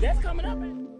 That's coming up.